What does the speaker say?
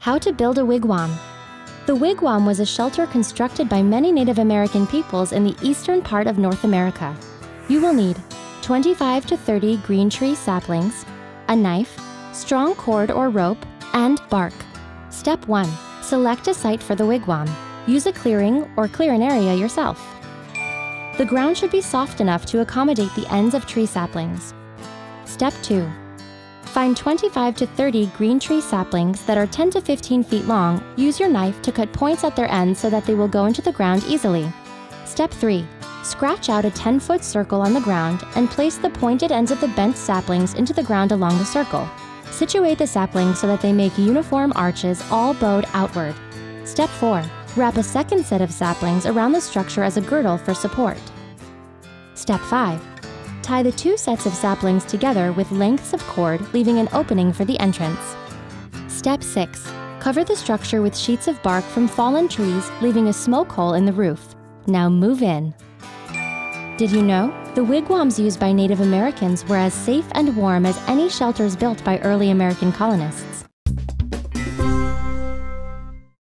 How to build a wigwam. The wigwam was a shelter constructed by many Native American peoples in the eastern part of North America. You will need 25 to 30 green tree saplings, a knife, strong cord or rope, and bark. Step 1. Select a site for the wigwam. Use a clearing or clear an area yourself. The ground should be soft enough to accommodate the ends of tree saplings. Step 2. Find 25 to 30 green tree saplings that are 10 to 15 feet long. Use your knife to cut points at their ends so that they will go into the ground easily. Step 3. Scratch out a 10 foot circle on the ground and place the pointed ends of the bent saplings into the ground along the circle. Situate the saplings so that they make uniform arches all bowed outward. Step 4. Wrap a second set of saplings around the structure as a girdle for support. Step 5. Tie the two sets of saplings together with lengths of cord, leaving an opening for the entrance. Step 6. Cover the structure with sheets of bark from fallen trees, leaving a smoke hole in the roof. Now move in. Did you know? The wigwams used by Native Americans were as safe and warm as any shelters built by early American colonists.